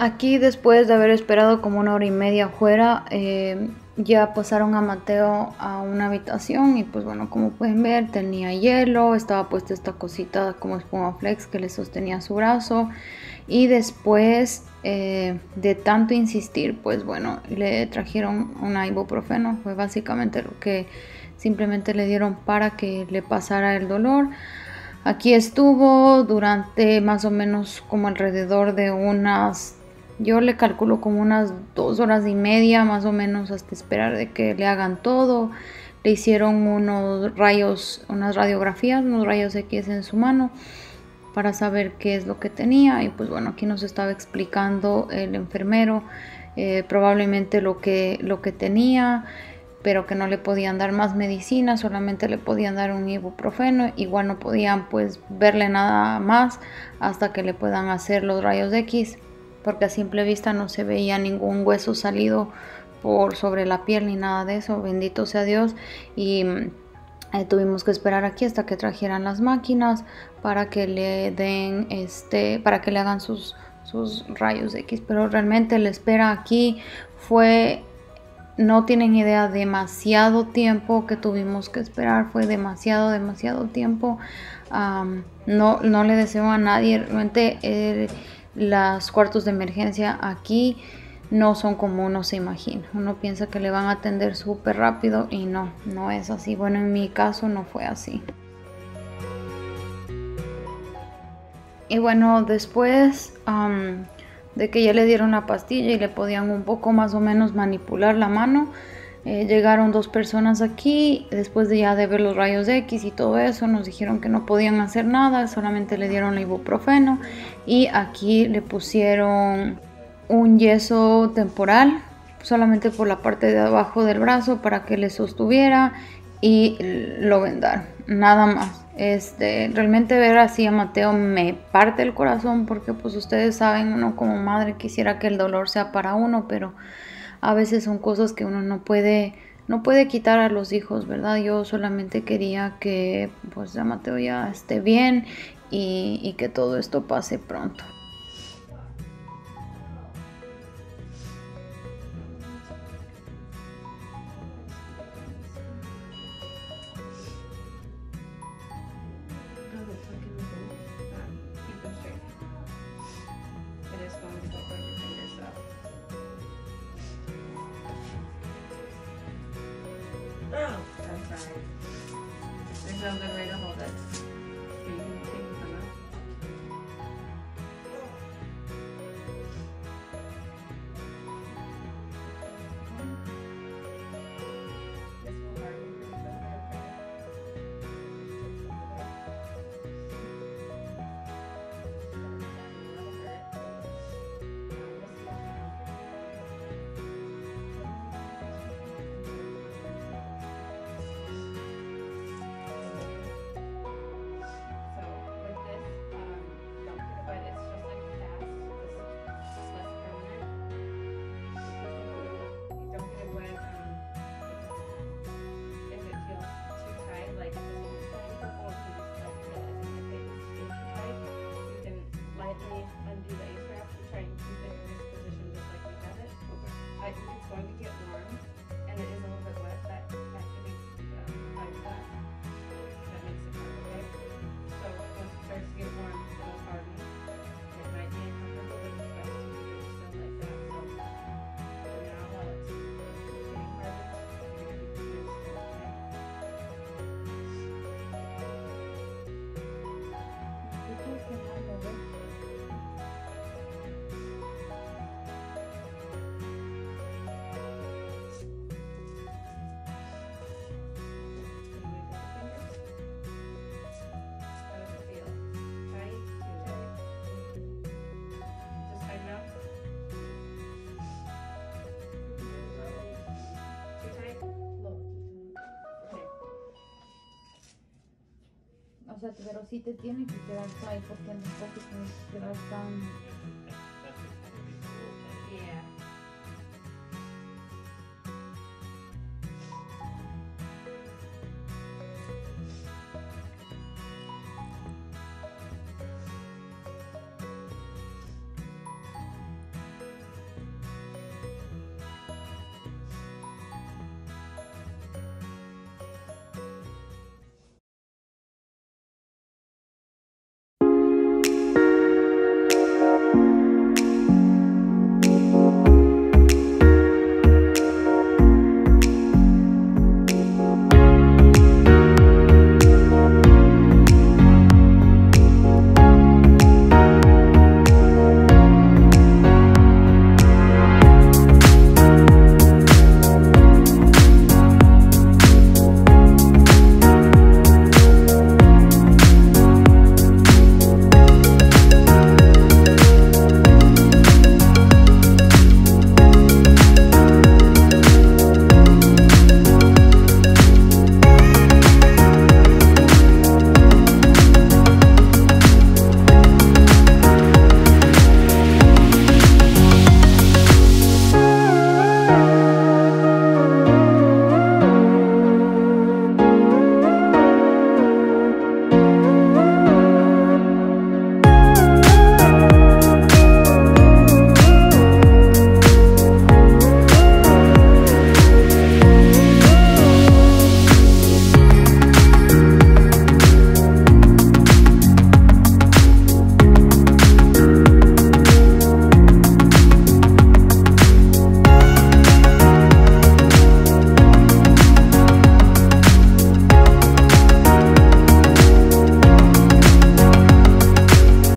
Aquí después de haber esperado como una hora y media afuera, eh, ya pasaron a Mateo a una habitación y pues bueno, como pueden ver tenía hielo, estaba puesta esta cosita como espuma flex que le sostenía su brazo y después eh, de tanto insistir pues bueno, le trajeron un ibuprofeno, fue básicamente lo que simplemente le dieron para que le pasara el dolor. Aquí estuvo durante más o menos como alrededor de unas yo le calculo como unas dos horas y media más o menos hasta esperar de que le hagan todo. Le hicieron unos rayos, unas radiografías, unos rayos X en su mano para saber qué es lo que tenía. Y pues bueno, aquí nos estaba explicando el enfermero eh, probablemente lo que, lo que tenía, pero que no le podían dar más medicina, solamente le podían dar un ibuprofeno. Igual no podían pues verle nada más hasta que le puedan hacer los rayos X porque a simple vista no se veía ningún hueso salido por sobre la piel ni nada de eso, bendito sea Dios. Y eh, tuvimos que esperar aquí hasta que trajeran las máquinas para que le den este, para que le hagan sus, sus rayos X. Pero realmente la espera aquí fue no tienen idea demasiado tiempo que tuvimos que esperar fue demasiado demasiado tiempo no no le deseo a nadie realmente los cuartos de emergencia aquí no son como uno se imagina. Uno piensa que le van a atender súper rápido y no, no es así. Bueno, en mi caso no fue así. Y bueno, después de que ya le dieron la pastilla y le podían un poco más o menos manipular la mano, eh, llegaron dos personas aquí, después de ya de ver los rayos X y todo eso, nos dijeron que no podían hacer nada, solamente le dieron el ibuprofeno y aquí le pusieron un yeso temporal, solamente por la parte de abajo del brazo para que le sostuviera y lo vendaron, nada más. Este, realmente ver así a Mateo me parte el corazón porque pues ustedes saben, uno como madre quisiera que el dolor sea para uno, pero a veces son cosas que uno no puede no puede quitar a los hijos, ¿verdad? Yo solamente quería que pues ya Mateo ya esté bien y, y que todo esto pase pronto. Thank you. Pero sí te tiene que quedar ahí porque no puedes quedar tan